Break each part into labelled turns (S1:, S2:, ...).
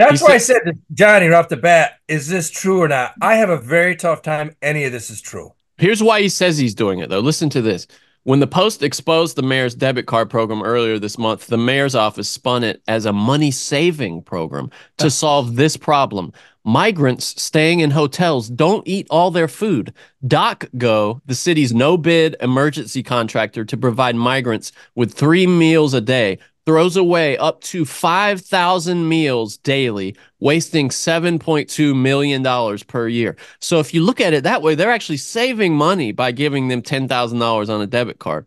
S1: That's why I said Johnny right off the bat, is this true or not? I have a very tough time. Any of this is true.
S2: Here's why he says he's doing it, though. Listen to this. When the Post exposed the mayor's debit card program earlier this month, the mayor's office spun it as a money saving program to ah. solve this problem. Migrants staying in hotels don't eat all their food. DocGo, the city's no bid emergency contractor to provide migrants with three meals a day, throws away up to 5,000 meals daily, wasting $7.2 million per year. So if you look at it that way, they're actually saving money by giving them $10,000 on a debit card.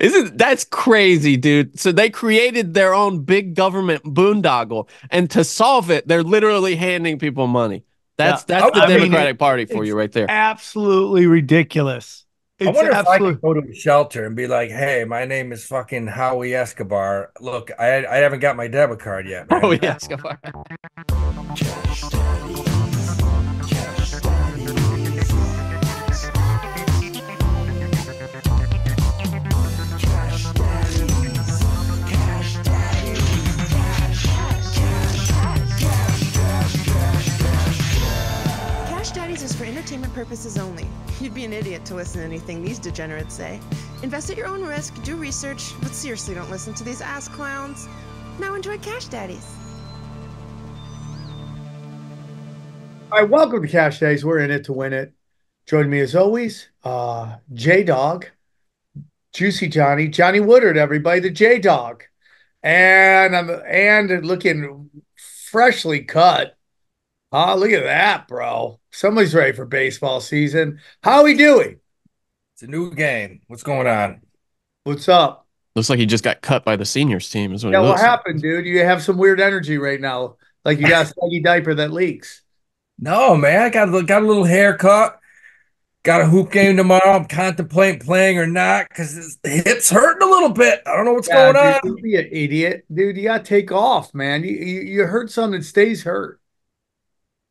S2: Isn't that's crazy, dude? So they created their own big government boondoggle, and to solve it, they're literally handing people money. That's yeah. that's the I Democratic mean, Party for you right there.
S3: Absolutely ridiculous.
S1: It's I wonder absolute... if I could go to a shelter and be like, "Hey, my name is fucking Howie Escobar. Look, I I haven't got my debit card yet."
S2: Man. Howie Escobar.
S4: Uh, entertainment purposes only. You'd be an idiot to listen to anything these degenerates say. Invest at your own risk, do research, but seriously don't listen to these ass clowns. Now enjoy Cash Daddies.
S3: All right, welcome to Cash Daddies. We're in it to win it. Join me as always, uh, J Dog, Juicy Johnny, Johnny Woodard, everybody, the J Dog, and I'm and looking freshly cut. Oh, look at that, bro. Somebody's ready for baseball season. How are we doing?
S1: It's a new game. What's going on?
S3: What's up?
S2: Looks like he just got cut by the seniors team. Is what
S3: yeah,
S2: what
S3: happened, like. dude? You have some weird energy right now. Like you got a saggy diaper that leaks.
S1: No, man. I got, got a little haircut. Got a hoop game tomorrow. I'm contemplating playing or not because the hips hurting a little bit. I don't know what's yeah, going
S3: dude, on. Be an idiot, dude. You got to take off, man. You, you you hurt something, stays hurt.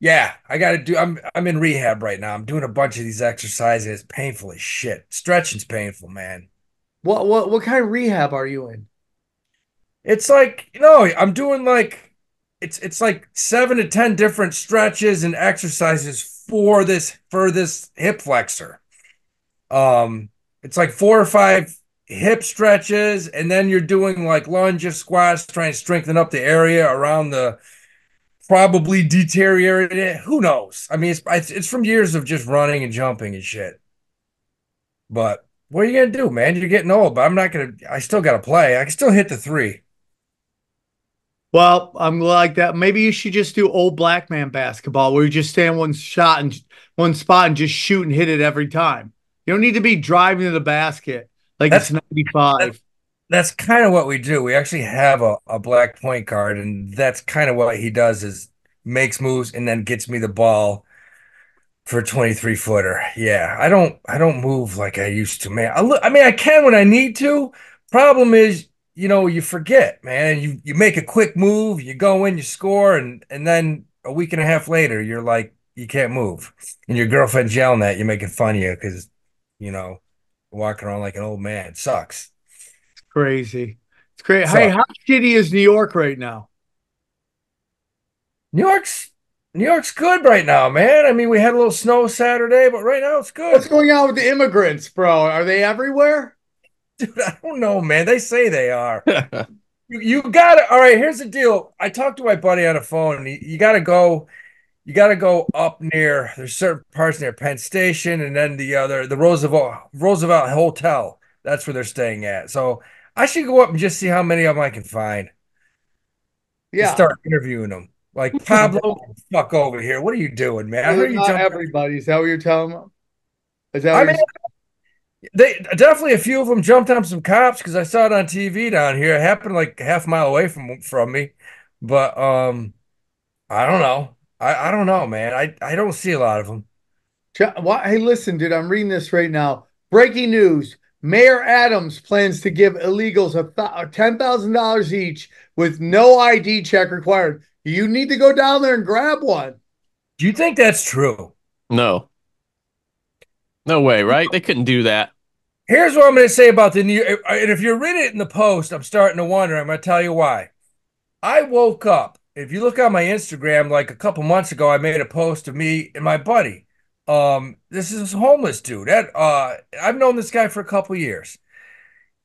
S1: Yeah, I got to do. I'm I'm in rehab right now. I'm doing a bunch of these exercises. It's painful as shit. Stretching's painful, man.
S3: What what what kind of rehab are you in?
S1: It's like you know, I'm doing like it's it's like seven to ten different stretches and exercises for this for this hip flexor. Um, it's like four or five hip stretches, and then you're doing like lunges, squats, trying to strengthen up the area around the probably deteriorated. Who knows? I mean, it's it's from years of just running and jumping and shit. But what are you gonna do, man? You're getting old, but I'm not gonna. I still gotta play. I can still hit the three.
S3: Well, I'm like that. Maybe you should just do old black man basketball, where you just stand one shot and one spot and just shoot and hit it every time. You don't need to be driving to the basket like that's, it's 95
S1: that's kind of what we do. We actually have a, a black point guard, and that's kind of what he does is makes moves and then gets me the ball for a 23 footer. Yeah, I don't I don't move like I used to, man. I, look, I mean, I can when I need to. Problem is, you know, you forget, man. You you make a quick move, you go in, you score, and and then a week and a half later, you're like you can't move, and your girlfriend's yelling at you, making fun of you because you know walking around like an old man. It sucks
S3: crazy. It's crazy. So, hey, how shitty is New York right now?
S1: New York's New York's good right now, man. I mean, we had a little snow Saturday, but right now it's good.
S3: What's going on with the immigrants, bro? Are they everywhere?
S1: Dude, I don't know, man. They say they are. you, you got to. All right, here's the deal. I talked to my buddy on the phone, and he, you got to go. You got to go up near. There's certain parts near Penn Station, and then the other, the Roosevelt Roosevelt Hotel. That's where they're staying at. So I should go up and just see how many of them I can find. Yeah. start interviewing them. Like Pablo, fuck over here. What are you doing, man? I
S3: heard you not everybody. Is that what you're telling them?
S1: Is that I mean, they definitely a few of them jumped on some cops because I saw it on TV down here. It happened like half a mile away from from me, but um, I don't know. I, I don't know, man. I, I don't see a lot of them.
S3: Hey, listen, dude. I'm reading this right now. Breaking news: Mayor Adams plans to give illegals a $10,000 each with no ID check required. You need to go down there and grab one.
S1: Do you think that's true?
S2: No. No way, right? They couldn't do that.
S1: Here's what I'm going to say about the new. Uh, and if you're reading it in the post, I'm starting to wonder. I'm going to tell you why. I woke up if you look on my Instagram, like a couple months ago, I made a post of me and my buddy. Um, this is a homeless dude. That uh, I've known this guy for a couple years,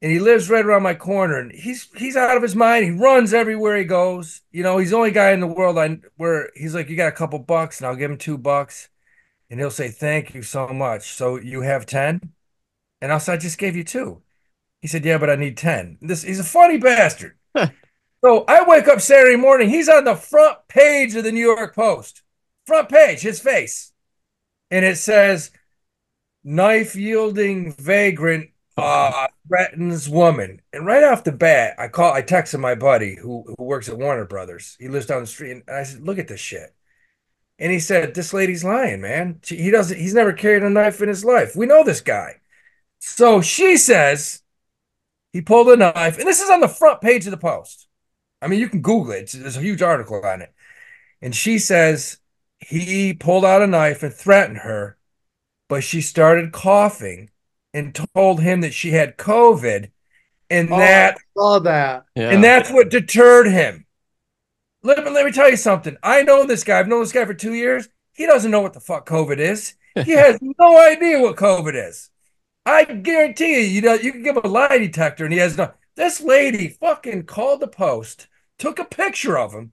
S1: and he lives right around my corner. And he's he's out of his mind. He runs everywhere he goes. You know, he's the only guy in the world I where he's like, you got a couple bucks, and I'll give him two bucks, and he'll say, thank you so much. So you have ten, and I'll say, I just gave you two. He said, yeah, but I need ten. This he's a funny bastard. So I wake up Saturday morning. He's on the front page of the New York Post. Front page, his face. And it says, knife yielding vagrant uh, threatens woman. And right off the bat, I call, I texted my buddy who, who works at Warner Brothers. He lives down the street. And I said, look at this shit. And he said, this lady's lying, man. She, he doesn't, he's never carried a knife in his life. We know this guy. So she says he pulled a knife. And this is on the front page of the Post. I mean, you can Google it. There's a huge article on it. And she says he pulled out a knife and threatened her, but she started coughing and told him that she had COVID. And
S3: Oh,
S1: that
S3: I saw that.
S2: Yeah.
S1: and that's what deterred him. Let me, let me tell you something. I know this guy. I've known this guy for two years. He doesn't know what the fuck COVID is. He has no idea what COVID is. I guarantee you, you know, you can give him a lie detector and he has no. This lady fucking called the post, took a picture of him,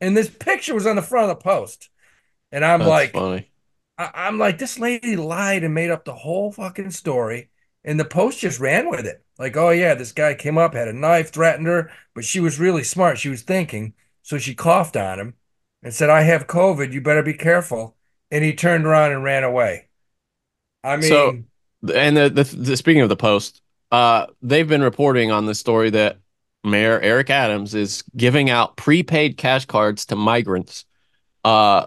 S1: and this picture was on the front of the post. And I'm
S2: That's
S1: like,
S2: funny.
S1: I, I'm like, this lady lied and made up the whole fucking story. And the post just ran with it. Like, oh yeah, this guy came up, had a knife, threatened her, but she was really smart. She was thinking. So she coughed on him and said, I have COVID. You better be careful. And he turned around and ran away. I mean,
S2: So- And the, the, the speaking of the post, uh, they've been reporting on this story that Mayor Eric Adams is giving out prepaid cash cards to migrants. Uh,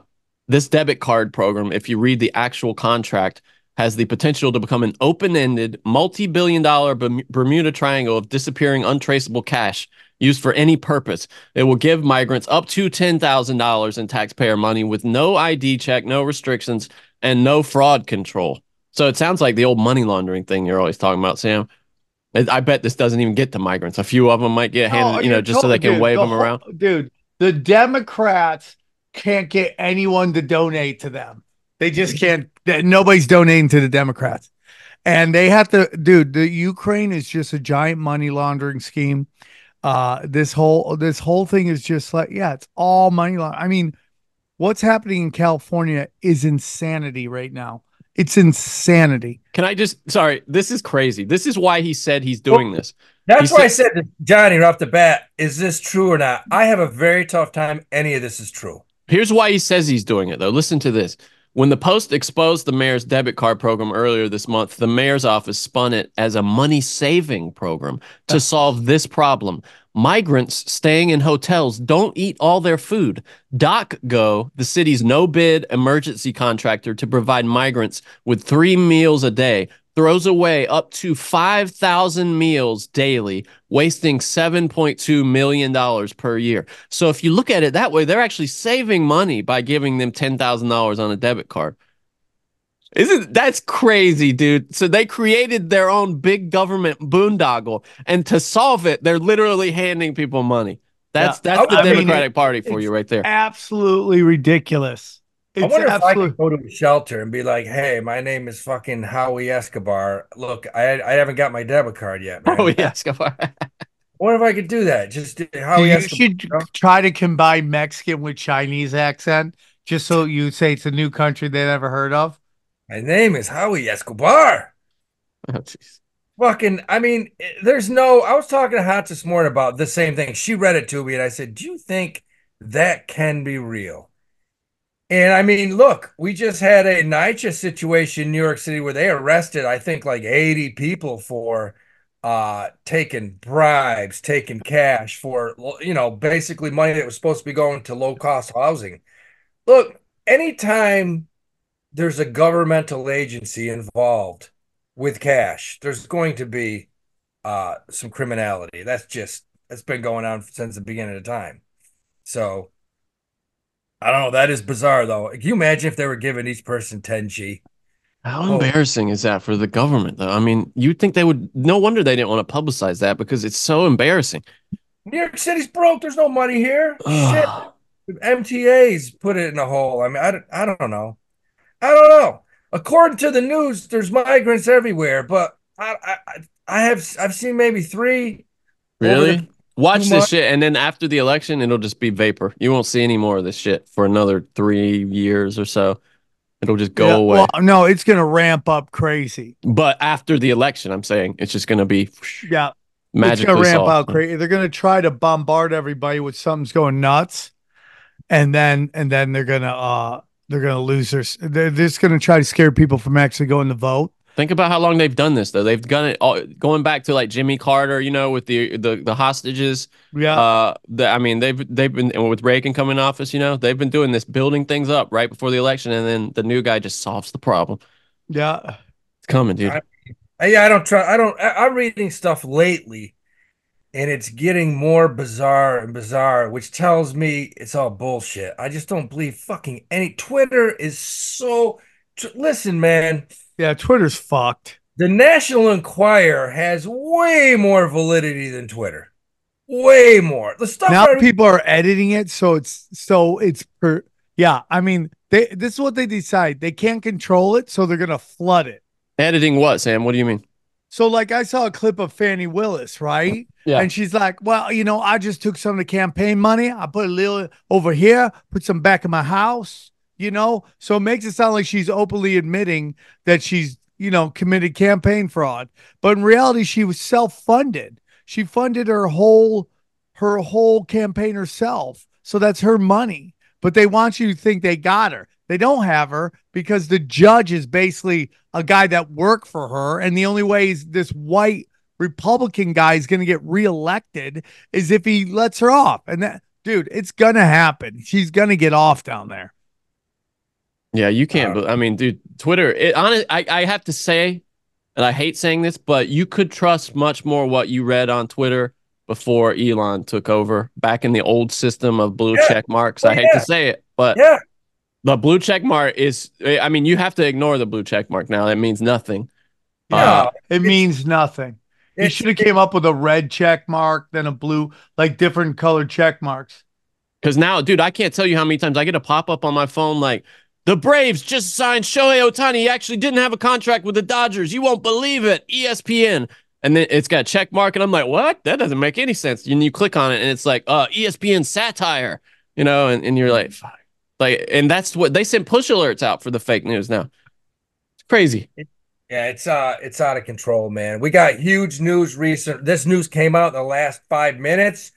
S2: this debit card program, if you read the actual contract, has the potential to become an open-ended, multi-billion-dollar Bermuda Triangle of disappearing, untraceable cash used for any purpose. It will give migrants up to ten thousand dollars in taxpayer money with no ID check, no restrictions, and no fraud control. So it sounds like the old money laundering thing you're always talking about, Sam. I bet this doesn't even get to migrants. A few of them might get handed,
S3: Oh,
S2: you know, just so they can
S3: dude,
S2: wave
S3: the
S2: them
S3: whole-
S2: around.
S3: Dude, the Democrats can't get anyone to donate to them. They just can't. Nobody's donating to the Democrats. And they have to, dude, the Ukraine is just a giant money laundering scheme. Uh, this whole this whole thing is just like, yeah, it's all money laundering. I mean, what's happening in California is insanity right now. It's insanity.
S2: Can I just sorry, this is crazy. This is why he said he's doing this.
S1: that's
S2: he
S1: why I said Johnny right off the bat, is this true or not? I have a very tough time. Any of this is true.
S2: Here's why he says he's doing it, though. Listen to this. When the Post exposed the mayor's debit card program earlier this month, the mayor's office spun it as a money saving program to solve this problem. Migrants staying in hotels don't eat all their food. DocGo, the city's no bid emergency contractor to provide migrants with three meals a day, throws away up to 5,000 meals daily, wasting $7.2 million per year. So if you look at it that way, they're actually saving money by giving them $10,000 on a debit card. Isn't that's crazy, dude? So they created their own big government boondoggle, and to solve it, they're literally handing people money. That's
S3: Yeah.
S2: that's the
S1: I mean,
S2: Democratic Party for you right there.
S3: Absolutely ridiculous.
S1: I wonder if I could go to a shelter and be like, "Hey, my name is fucking Howie Escobar. Look, I I haven't got my debit card yet, man.
S2: Oh Escobar.
S1: Wonder if I could do that. Just Howie
S3: you
S1: Escobar.
S3: should
S1: you know?
S3: try to combine Mexican with Chinese accent, just so you say it's a new country they never heard of.
S1: My name is Howie Escobar.
S2: Oh, jeez.
S1: Fucking, I mean, there's no. I was talking to Hot this morning about the same thing. She read it to me, and I said, "Do you think that can be real?" And I mean, look, we just had a NYCHA situation in New York City where they arrested, I think, like 80 people for uh taking bribes, taking cash for you know, basically money that was supposed to be going to low cost housing. Look, anytime there's a governmental agency involved with cash, there's going to be uh some criminality. That's just that's been going on since the beginning of time. So I don't know. That is bizarre though. Can you imagine if they were giving each person 10G?
S2: How
S1: Oh.
S2: embarrassing is that for the government, though? I mean, you'd think they would. No wonder they didn't want to publicize that because it's so embarrassing.
S1: New York City's broke. There's no money here. Shit. MTA's put it in a hole. I mean, I, don't- I don't know. I don't know. According to the news, there's migrants everywhere, but I I, I- have I've seen maybe three.
S2: Really? Watch this shit, and then after the election, it'll just be vapor. You won't see any more of this shit for another three years or so. It'll just go
S3: Yeah,
S2: away.
S3: Well, no, it's gonna ramp up crazy.
S2: but after the election, I'm saying it's just gonna be
S3: Yeah,
S2: magically
S3: it's gonna ramp
S2: solved.
S3: out crazy. They're gonna try to bombard everybody with something's going nuts, and then and then they're gonna uh they're gonna lose their. They're just gonna try to scare people from actually going to vote.
S2: Think about how long they've done this, though. They've done it all, going back to like Jimmy Carter, you know, with the the, the hostages.
S3: Yeah,
S2: Uh, the, I mean, they've they've been and with Reagan coming in office, you know, they've been doing this, building things up right before the election, and then the new guy just solves the problem.
S3: yeah.
S2: It's coming, dude.
S1: I- Yeah, I don't try. I don't. I, I'm reading stuff lately, and it's getting more bizarre and bizarre, which tells me it's all bullshit. I just don't believe fucking any. Twitter is so. tr- Listen, man.
S3: Yeah, Twitter's fucked.
S1: The National Enquirer has way more validity than Twitter. Way more. The stuff.
S3: Now
S1: I-
S3: people are editing it, so it's so it's per. Yeah, I mean, they this is what they decide. They can't control it, so they're gonna flood it.
S2: Editing what, Sam? What do you mean?
S3: So, like, I saw a clip of Fani Willis, right?
S2: Yeah.
S3: And she's like, "Well, you know, I just took some of the campaign money. I put a little over here, put some back in my house. You know, so it makes it sound like she's openly admitting that she's, you know, committed campaign fraud. But in reality, she was self-funded. She funded her whole, her whole campaign herself. So that's her money. But they want you to think they got her. They don't have her because the judge is basically a guy that worked for her, and the only way is this white Republican guy is going to get reelected is if he lets her off. And that, dude, it's going to happen. She's going to get off down there.
S2: Yeah, you can't.
S1: Uh,
S2: I mean, dude, Twitter. It honest. I I have to say, and I hate saying this, but you could trust much more what you read on Twitter before Elon took over. Back in the old system of blue
S1: Yeah.
S2: check marks.
S1: Oh,
S2: I hate
S1: yeah.
S2: to say it, but
S1: yeah.
S2: the blue check mark is. I mean, you have to ignore the blue check mark now. It means nothing.
S1: Yeah.
S2: Uh,
S3: It means nothing.
S1: You
S3: should have came up with a red check mark, then a blue, like different colored check marks.
S2: Because now, dude, I can't tell you how many times I get a pop up on my phone like, the Braves just signed Shohei Ohtani. He actually didn't have a contract with the Dodgers. You won't believe it. ESPN. And then it's got check mark, and I'm like, what? That doesn't make any sense. And you click on it, and it's like, uh, ESPN satire, you know, and, and you're like, fuck. Like, and that's what they send push alerts out for the fake news now. It's crazy.
S1: Yeah, it's uh it's out of control, man. We got huge news recent. This news came out in the last five minutes.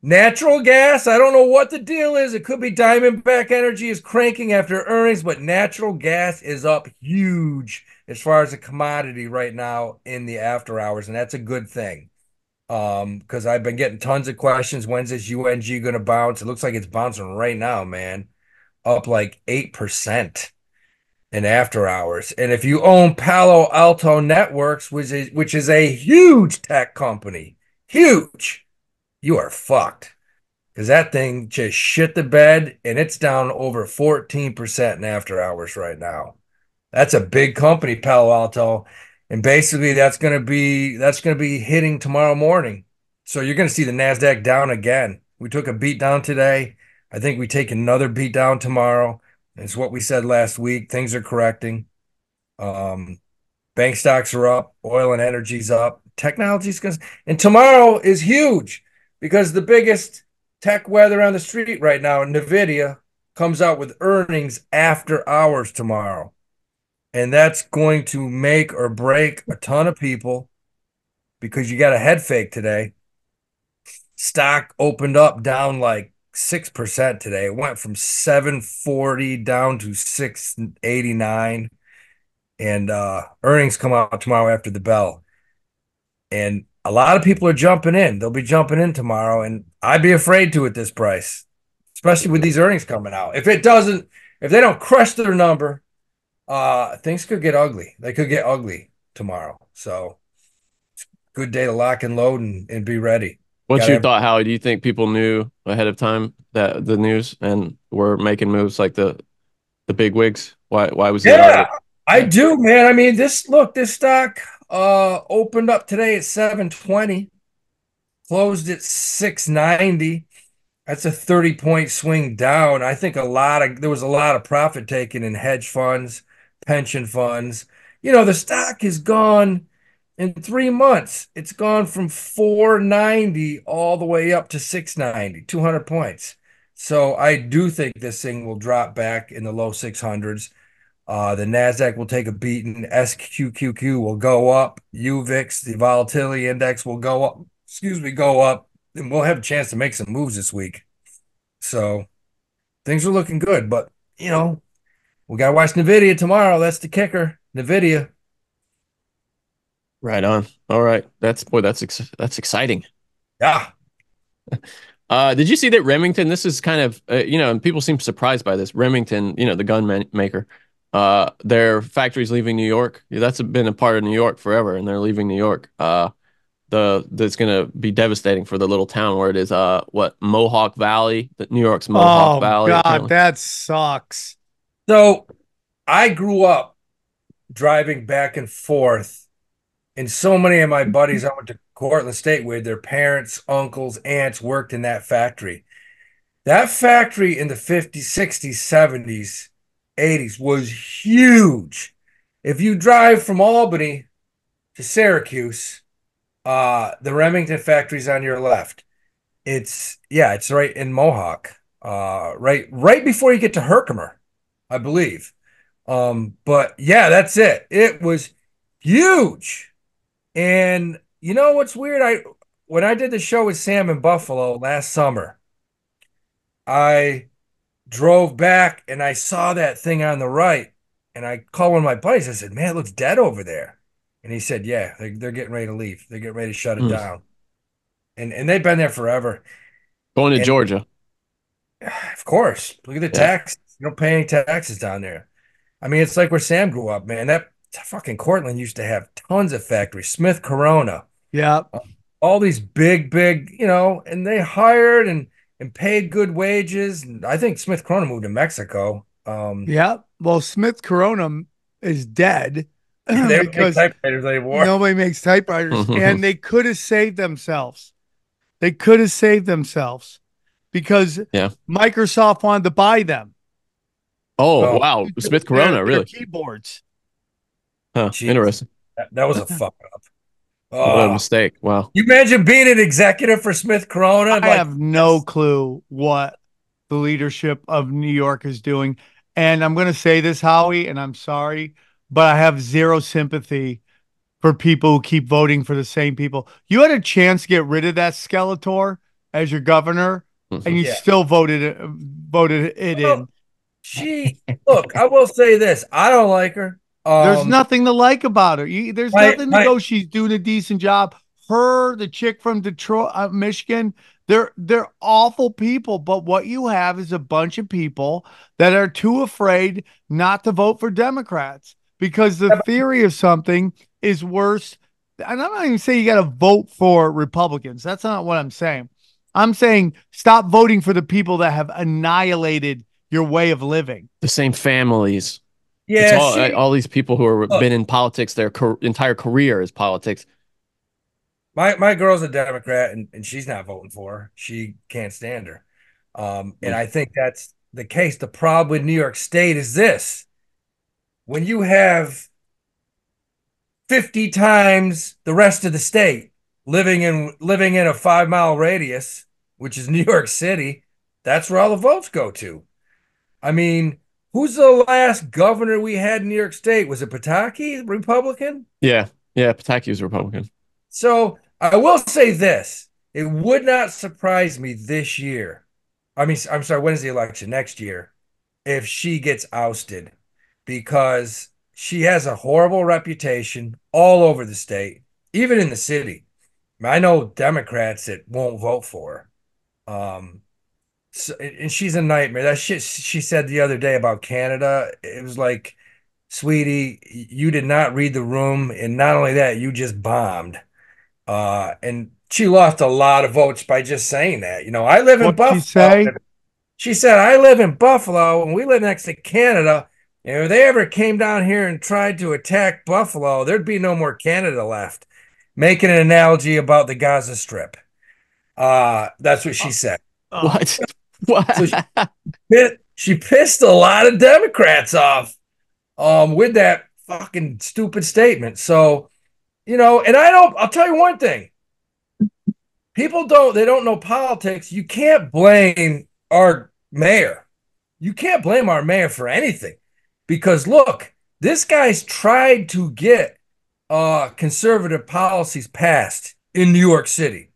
S1: Natural gas, I don't know what the deal is. It could be Diamondback Energy is cranking after earnings, but natural gas is up huge as far as a commodity right now in the after hours, and that's a good thing. Um, because I've been getting tons of questions. When's this UNG gonna bounce? It looks like it's bouncing right now, man. Up like 8% in after hours. And if you own Palo Alto Networks, which is which is a huge tech company, huge, you are fucked. Because that thing just shit the bed and it's down over 14% in after hours right now. That's a big company, Palo Alto. And basically that's gonna be that's gonna be hitting tomorrow morning. So you're gonna see the NASDAQ down again. We took a beat down today. I think we take another beat down tomorrow. It's what we said last week. Things are correcting. Um, bank stocks are up, oil and energy's up, technology's going and tomorrow is huge because the biggest tech weather on the street right now, Nvidia, comes out with earnings after hours tomorrow. And that's going to make or break a ton of people because you got a head fake today. Stock opened up down like 6% today. It went from 740 down to 689. And uh earnings come out tomorrow after the bell. And a lot of people are jumping in. They'll be jumping in tomorrow. And I'd be afraid to at this price, especially with these earnings coming out. If it doesn't, if they don't crush their number, uh things could get ugly. They could get ugly tomorrow. So good day to lock and load and, and be ready.
S2: What's your thought, Howie? Do you think people knew ahead of time that the news and were making moves like the the big wigs? Why why was he
S1: Yeah, I do, man. I mean, this look, this stock uh opened up today at 720, closed at 690. That's a 30 point swing down. I think a lot of there was a lot of profit taken in hedge funds, pension funds. You know, the stock has gone in three months. It's gone from 490 all the way up to 690, 200 points. So I do think this thing will drop back in the low 600s. Uh, the Nasdaq will take a beating. SQQQ will go up. UVIX, the volatility index, will go up. Excuse me, go up, and we'll have a chance to make some moves this week. So things are looking good, but you know, we gotta watch Nvidia tomorrow. That's the kicker. Nvidia.
S2: Right on. All right. That's boy. That's ex- that's exciting.
S1: Yeah.
S2: Uh, did you see that Remington? This is kind of uh, you know, and people seem surprised by this. Remington, you know, the gun man- maker, uh, their factories leaving New York. That's been a part of New York forever, and they're leaving New York. Uh, the that's going to be devastating for the little town where it is. Uh, what Mohawk Valley, New York's Mohawk Valley.
S3: oh,
S2: Valley.
S3: God,
S2: apparently.
S3: that sucks.
S1: So I grew up driving back and forth, and so many of my buddies I went to Cortland State with, their parents, uncles, aunts worked in that factory. That factory in the 50s, 60s, 70s, 80s was huge. If you drive from Albany to Syracuse, uh, the Remington factory's on your left. It's yeah, it's right in Mohawk. Uh, right right before you get to Herkimer, I believe. Um, but yeah, that's it. It was huge. And you know what's weird? I when I did the show with Sam in Buffalo last summer, I drove back and I saw that thing on the right. And I called one of my buddies. I said, Man, it looks dead over there. And he said, Yeah, they, they're getting ready to leave. They're getting ready to shut it
S2: Hmm.
S1: down. And and they've been there forever.
S2: Going to
S1: and-
S2: Georgia.
S1: Of course. Look at the
S2: Yeah.
S1: tax. You don't pay any taxes down there. I mean, it's like where Sam grew up, man. That fucking Cortland used to have tons of factories. Smith Corona,
S3: Yeah.
S1: all these big, big, you know, and they hired and and paid good wages. I think Smith Corona moved to Mexico. Um,
S3: Yeah. Well, Smith Corona is dead
S1: they don't make
S3: because
S1: typewriters anymore.
S3: nobody makes typewriters, and they could have saved themselves. They could have saved themselves because
S2: Yeah.
S3: Microsoft wanted to buy them.
S2: Oh,
S1: Oh.
S2: wow, Smith
S3: Their-
S2: Corona, really?
S3: keyboards.
S2: Huh,
S1: Jeez.
S2: interesting.
S1: That, that was a fuck up.
S2: What a
S1: Oh,
S2: mistake. Wow.
S1: you imagine being an executive for Smith Corona?
S3: I
S1: Like,
S3: have no clue what the leadership of New York is doing. And I'm going to say this, Howie, and I'm sorry, but I have zero sympathy for people who keep voting for the same people. You had a chance to get rid of that Skeletor as your governor, mm-hmm. and you
S1: Yeah.
S3: still voted it, voted it
S1: Well,
S3: in.
S1: she look. I will say this: I don't like her. Um,
S3: There's nothing to like about her. You, there's
S1: my-
S3: nothing to
S1: my-
S3: go. She's doing a decent job. Her, the chick from Detroit, uh, Michigan, they're they're awful people. But what you have is a bunch of people that are too afraid not to vote for Democrats because the theory of something is worse. And I'm not even saying you got to vote for Republicans. That's not what I'm saying. I'm saying stop voting for the people that have annihilated your way of living.
S2: The same families.
S1: Yeah,
S2: all, all these people who have been in politics their car- entire career is politics.
S1: my my girl's a Democrat, and, and she's not voting for her. She can't stand her. Um, and I think that's the case. The problem with New York State is this: when you have fifty times the rest of the state living in living in a five mile radius, which is New York City, that's where all the votes go to. I mean, who's the last governor we had in New York State? Was it Pataki, Republican?
S2: Yeah. Yeah. Pataki was Republican.
S1: So I will say this: it would not surprise me this year. I mean, I'm sorry, when is the election? Next year, if she gets ousted, because she has a horrible reputation all over the state, even in the city. I know Democrats that won't vote for her. Um, so, and she's a nightmare. That shit she said the other day about Canada, it was like, sweetie, you did not read the room, and not only that, you just bombed. Uh, and she lost a lot of votes by just saying that. You know, I live in
S3: What'd
S1: Buffalo.
S3: she say?
S1: She said, I live in Buffalo and we live next to Canada. And if they ever came down here and tried to attack Buffalo, there'd be no more Canada left. Making an analogy about the Gaza Strip. Uh, that's what she said.
S3: Oh,
S2: What? What?
S1: So she- She pissed a lot of Democrats off um, with that fucking stupid statement. So, you know, and I don't, I'll tell you one thing. People don't, they don't know politics. You can't blame our mayor. You can't blame our mayor for anything because look, this guy's tried to get uh, conservative policies passed in New York City.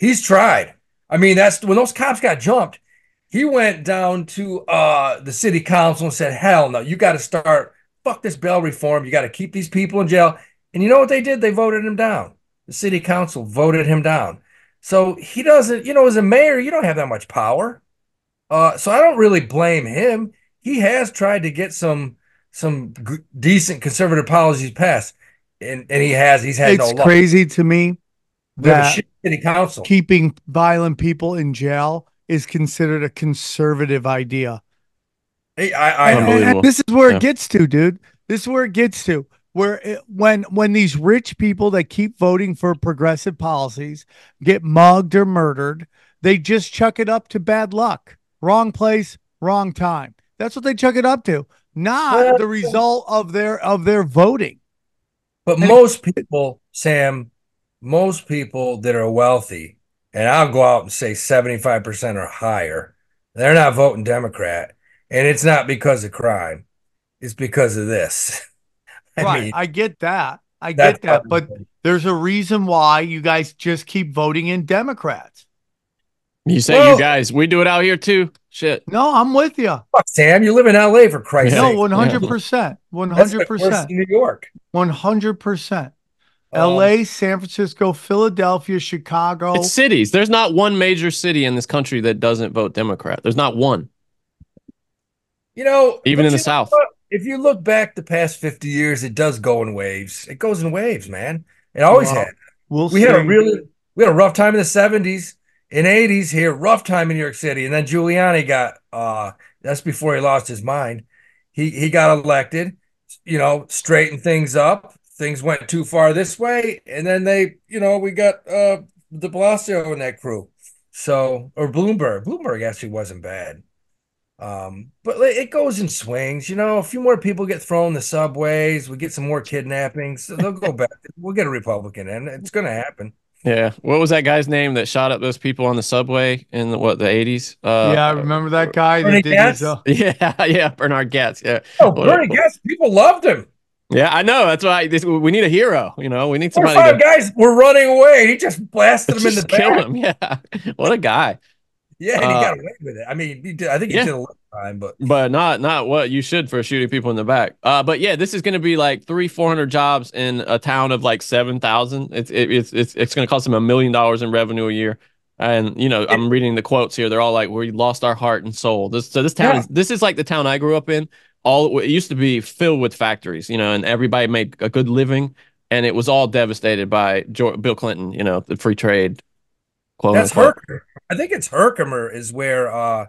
S1: He's tried. I mean, that's when those cops got jumped. He went down to uh, the city council and said, "Hell no, you got to start fuck this bail reform. You got to keep these people in jail." And you know what they did? They voted him down. The city council voted him down. So he doesn't, you know, as a mayor, you don't have that much power. Uh, so I don't really blame him. He has tried to get some some g- decent conservative policies passed, and and he has. He's had
S3: it's
S1: no luck.
S3: crazy to me that
S1: city council.
S3: keeping violent people in jail is considered a conservative idea.
S1: I, I, I
S3: And- and this is where
S2: Yeah.
S3: it gets to, dude. This is where it gets to. Where it, when when these rich people that keep voting for progressive policies get mugged or murdered, they just chuck it up to bad luck. Wrong place, wrong time. That's what they chuck it up to, not
S1: Well-
S3: the result of their of their voting.
S1: But
S3: And-
S1: most people, Sam, most people that are wealthy, and I'll go out and say 75% or higher, they're not voting Democrat. And it's not because of crime, it's because of this. I
S3: right.
S1: Mean,
S3: I get that. I get that. But there's a reason why you guys just keep voting in Democrats.
S2: You say
S1: well,
S2: you guys, we do it out here too. Shit.
S3: No, I'm with you.
S1: Fuck, Sam, you live in LA for Christ's sake. No,
S3: 100%.
S1: 100%. New York.
S3: 100%. L.A.,
S1: um,
S3: San Francisco, Philadelphia, Chicago.
S2: It's cities. There's not one major city in this country that doesn't vote Democrat. There's not one.
S1: You know,
S2: even in the South.
S1: If you look back the past 50 years, it does go in waves. It goes in waves, man. It always
S3: wow.
S1: had.
S3: We'll
S1: we
S3: see.
S1: had a really we had a rough time in the 70s and 80s here, rough time in New York City. And then Giuliani got uh that's before he lost his mind. He he got elected, you know, straightened things up Things went too far this way, and then they, you know, we got uh de Blasio and that crew. So or Bloomberg. Bloomberg actually wasn't bad. Um, but it it goes in swings, you know. A few more people get thrown in the subways. We get some more kidnappings. So they'll go back. We'll get a Republican, and it's going to happen.
S2: Yeah. What was that guy's name that shot up those people on the subway in the, what the 80s? Uh,
S3: yeah, I remember that guy
S1: Bernie
S3: that did
S1: Goetz?
S3: his, uh,
S2: Yeah, yeah, Bernard Goetz. Yeah,
S1: Oh,
S2: What-
S1: Bernie Goetz, people loved him.
S2: Yeah, I know. That's why this, we need a hero. You know, we need
S1: Four
S2: somebody
S1: five
S2: to
S1: guys were running away. He just blasted them in the
S2: kill
S1: back.
S2: him. Yeah, what a guy.
S1: Yeah, and he
S2: Uh,
S1: got away with it. I mean, did, I think he
S2: Yeah.
S1: did a little time, but
S2: but not not what you should for shooting people in the back. Uh, but yeah, this is going to be like three, four hundred jobs in a town of like seven thousand. It's it, it's it's it's going to cost them a million dollars in revenue a year. And you know, I'm reading the quotes here. They're all like, "We lost our heart and soul." This so this town
S1: Yeah.
S2: is this is like the town I grew up in. All it used to be filled with factories, you know, and everybody made a good living, and it was all devastated by jo- Bill Clinton. You know, the free trade. Quote
S1: that's. Herkimer. I think it's Herkimer is where uh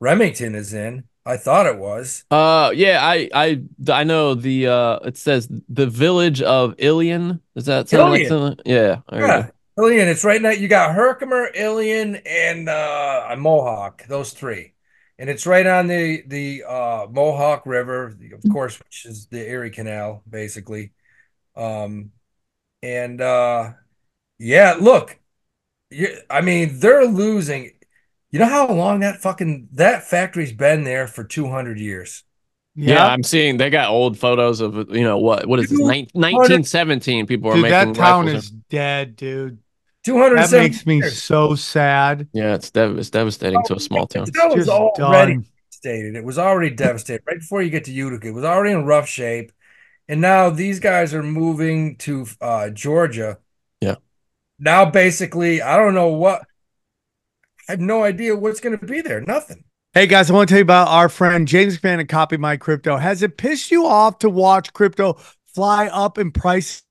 S1: Remington is in. I thought it was.
S2: Uh, yeah, I, I, I know the. Uh, it says the village of Ilion. Is that sound like something? Yeah.
S1: Yeah. Ilion, it's right now. You got Herkimer, Ilion, and uh Mohawk, those three. And it's right on the the uh Mohawk River, of course, which is the Erie Canal, basically. Um and uh yeah, look, I mean, they're losing. You know how long that fucking that factory's been there for 200 years.
S2: Yeah,
S3: yeah.
S2: I'm seeing they got old photos of you know what what is this?
S1: Dude,
S2: Nin- 1917 people are
S3: Dude,
S2: making
S3: that town
S2: rifles.
S3: is dead, dude.
S1: 270
S3: That makes me
S1: years.
S3: so sad.
S2: yeah, it's dev- it's devastating to a small town.
S3: It's
S1: That was already
S3: done.
S1: devastated. It was already devastated right before you get to Utica. It was already in rough shape, and now these guys are moving to uh, Georgia.
S2: Yeah.
S1: Now, basically, I don't know what. I have no idea what's going to be there. Nothing.
S3: Hey guys, I want to tell you about our friend James McMahon and Copy My Crypto. Has it pissed you off to watch crypto fly up in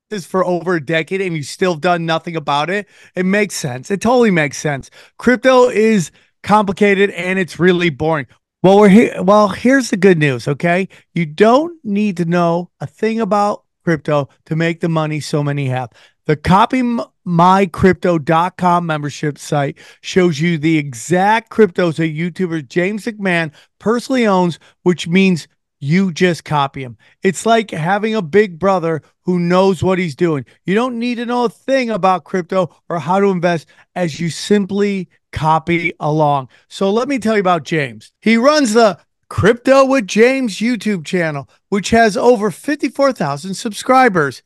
S3: prices for over a decade and you still done nothing about it? It makes sense. It totally makes sense. Crypto is complicated and it's really boring. Well, we're here. Well, here's the good news. Okay, you don't need to know a thing about crypto to make the money so many have. The Copy M- mycrypto.com membership site shows you the exact cryptos that YouTuber James McMahon personally owns, which means you just copy him. It's like having a big brother who knows what he's doing. You don't need to know a thing about crypto or how to invest as you simply copy along. So let me tell you about James. He runs the Crypto with James YouTube channel, which has over 54,000 subscribers.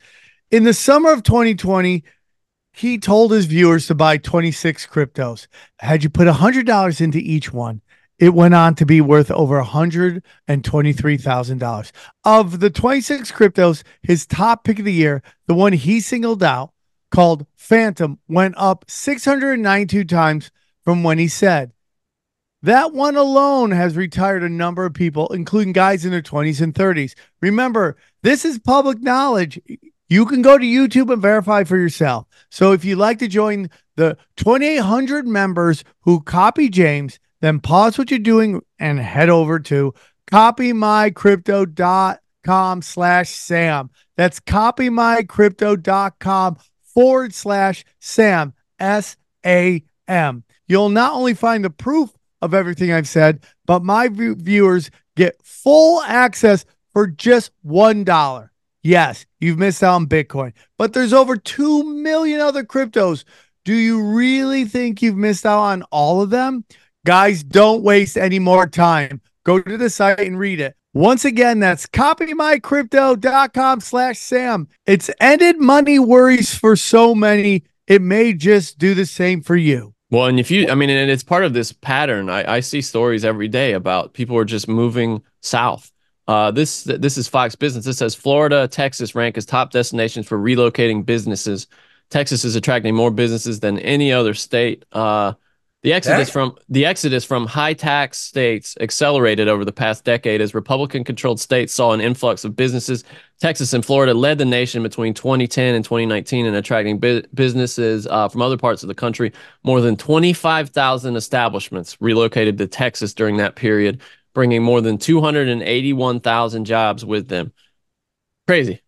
S3: In the summer of 2020, he told his viewers to buy 26 cryptos. Had you put $100 into each one, it went on to be worth over $123,000. Of the 26 cryptos, his top pick of the year, the one he singled out, called Fantom, went up 692 times from when he said. That one alone has retired a number of people, including guys in their 20s and 30s. Remember, this is public knowledge. You can go to YouTube and verify for yourself. So if you'd like to join the 2,800 members who copy James, then pause what you're doing and head over to copymycrypto.com slash Sam. That's copymycrypto.com forward slash Sam, S A M. You'll not only find the proof of everything I've said, but my viewers get full access for just $1. Yes, you've missed out on Bitcoin, but there's over 2 million other cryptos. Do you really think you've missed out on all of them? Guys, don't waste any more time. Go to the site and read it. Once again, that's copymycrypto.com slash Sam. It's ended money worries for so many. It may just do the same for you.
S2: Well, and if you, I mean, and it's part of this pattern. I, I see stories every day about people are just moving south. Uh, this this is Fox Business. It says Florida, Texas rank as top destinations for relocating businesses. Texas is attracting more businesses than any other state. Uh, the exodus that? from the exodus from high tax states accelerated over the past decade as Republican controlled states saw an influx of businesses. Texas and Florida led the nation between 2010 and 2019 in attracting bu- businesses uh, from other parts of the country. More than 25,000 establishments relocated to Texas during that period, bringing more than 281,000 jobs with them. Crazy.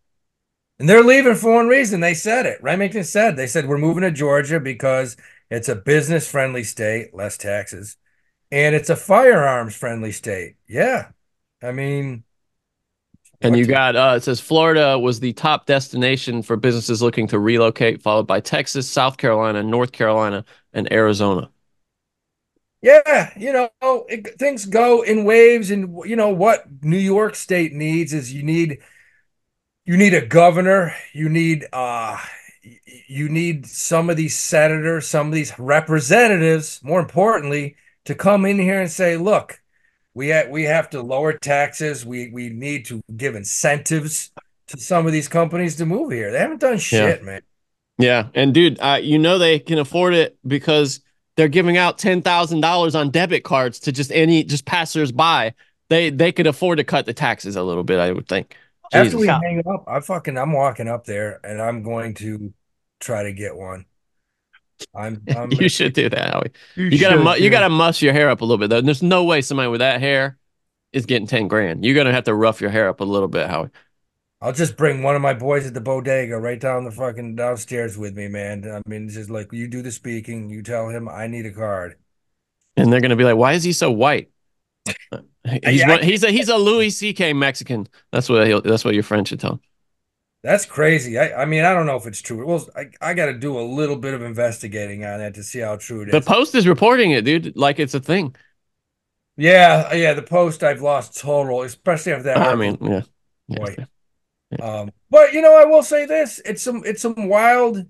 S1: And they're leaving for one reason. They said it. Remington said they said we're moving to Georgia because it's a business friendly state, less taxes, and it's a firearms friendly state. Yeah. I mean,
S2: and you got uh, it says Florida was the top destination for businesses looking to relocate, followed by Texas, South Carolina, North Carolina, and Arizona.
S1: Yeah, you know, it, things go in waves, and you know what New York State needs is you need you need a governor, you need uh you need some of these senators, some of these representatives, more importantly, to come in here and say, look, we ha- we have to lower taxes. We we need to give incentives to some of these companies to move here. They haven't done shit,
S2: yeah.
S1: man.
S2: Yeah, and dude, uh, you know they can afford it because they're giving out ten thousand dollars on debit cards to just any just passersby. They they could afford to cut the taxes a little bit, I would think.
S1: Jesus. After we hang up, I fucking I'm walking up there and I'm going to try to get one. I'm, I'm
S2: you should do that, Howie. You, you gotta mu- you gotta muss your hair up a little bit though. There's no way somebody with that hair is getting 10 grand. You're gonna have to rough your hair up a little bit, Howie.
S1: I'll just bring one of my boys at the bodega right down the fucking downstairs with me, man. I mean, it's just like you do the speaking, you tell him I need a card.
S2: And they're gonna be like, Why is he so white? he's yeah, he's a he's a Louis C.K. Mexican. That's what he'll, that's what your friend should tell him.
S1: That's crazy. I, I mean, I don't know if it's true. Well, I, I got to do a little bit of investigating on that to see how true it is.
S2: The Post is reporting it, dude, like it's a thing.
S1: Yeah, yeah. The Post, I've lost total, especially after that.
S2: I mean, yeah.
S1: Boy. Yeah. Um, but you know, I will say this: it's some it's some wild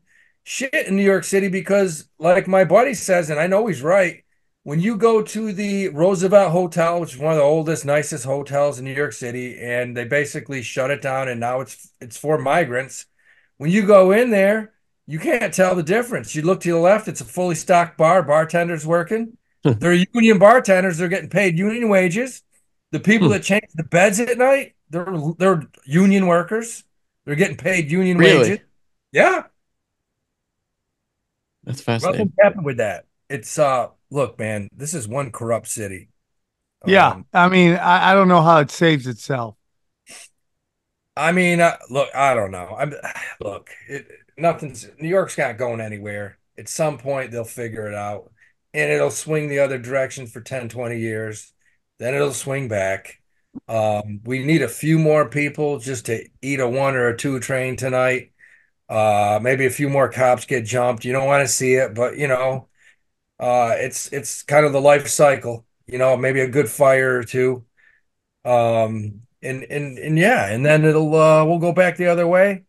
S1: shit in New York City because, like my buddy says, and I know he's right when you go to the Roosevelt Hotel, which is one of the oldest, nicest hotels in New York City, and they basically shut it down, and now it's it's for migrants. When you go in there, you can't tell the difference. You look to the left; it's a fully stocked bar. Bartenders working. they're union bartenders. They're getting paid union wages. The people hmm. that change the beds at night, they're they're union workers. They're getting paid union really? wages. Yeah,
S2: that's fascinating.
S1: What happened with that? It's uh look, man, this is one corrupt city.
S3: Yeah, um, I mean, I, I, don't know how it saves itself.
S1: I mean, uh, look, I don't know. I'm look. It, nothing's New York's not going anywhere. At some point, they'll figure it out and it'll swing the other direction for 10, 20 years. Then it'll swing back. Um, we need a few more people just to eat a one or a two train tonight. Uh, maybe a few more cops get jumped. You don't want to see it, but you know, uh, it's it's kind of the life cycle. You know, maybe a good fire or two. Um, and and and yeah, and then it'll uh, we'll go back the other way.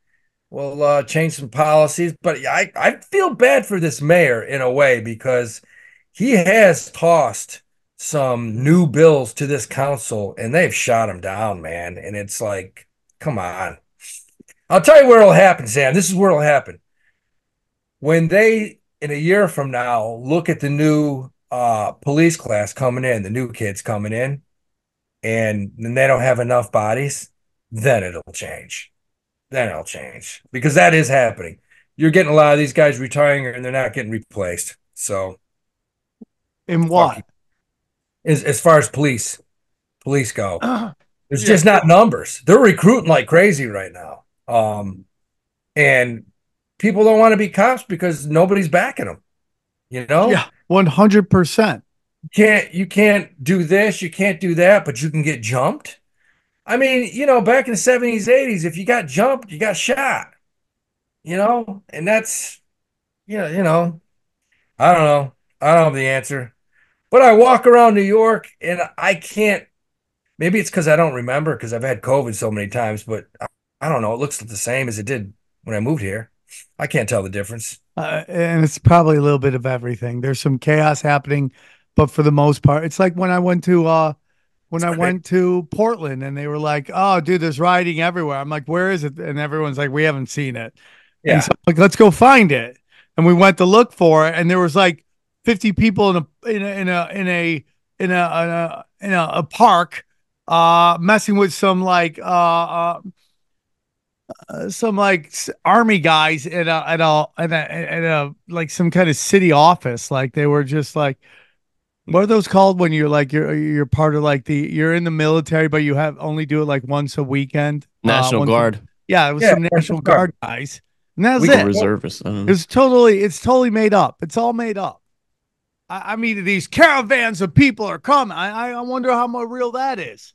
S1: We'll uh, change some policies, but I I feel bad for this mayor in a way because he has tossed some new bills to this council and they've shot him down, man. And it's like, come on. I'll tell you where it'll happen, Sam. This is where it'll happen. When they, in a year from now, look at the new uh, police class coming in, the new kids coming in, and then they don't have enough bodies, then it'll change. Then it'll change because that is happening. You're getting a lot of these guys retiring and they're not getting replaced. So
S3: in what?
S1: As as far as police, police go, uh, there's yeah. just not numbers. They're recruiting like crazy right now. Um, and people don't want to be cops because nobody's backing them. You know?
S3: Yeah, one hundred percent.
S1: Can't you can't do this, you can't do that, but you can get jumped. I mean, you know, back in the seventies, eighties, if you got jumped, you got shot. You know, and that's, you know, you know, I don't know. I don't have the answer. But I walk around New York and I can't. Maybe it's because I don't remember because I've had COVID so many times, but I, I, don't know. It looks the same as it did when I moved here. I can't tell the difference.
S3: Uh, and it's probably a little bit of everything. There's some chaos happening, but for the most part, it's like when I went to uh when I went to Portland and they were like, "Oh, dude, there's rioting everywhere." I'm like, "Where is it?" And everyone's like, "We haven't seen it." Yeah. And so like, let's go find it. And we went to look for it, and there was like 50 people in a in a in a in a in a, in a, in a, a park uh messing with some like uh, uh, uh some like army guys at a at a at a, at a like some kind of city office like they were just like what are those called when you're like you're you're part of like the you're in the military but you have only do it like once a weekend?
S2: Uh, national uh, guard.
S3: A, yeah it was yeah, some national guard guys. And that's
S2: we
S3: it.
S2: reservists
S3: it's totally it's totally made up. It's all made up. I, I mean, these caravans of people are coming. I, I wonder how more real that is.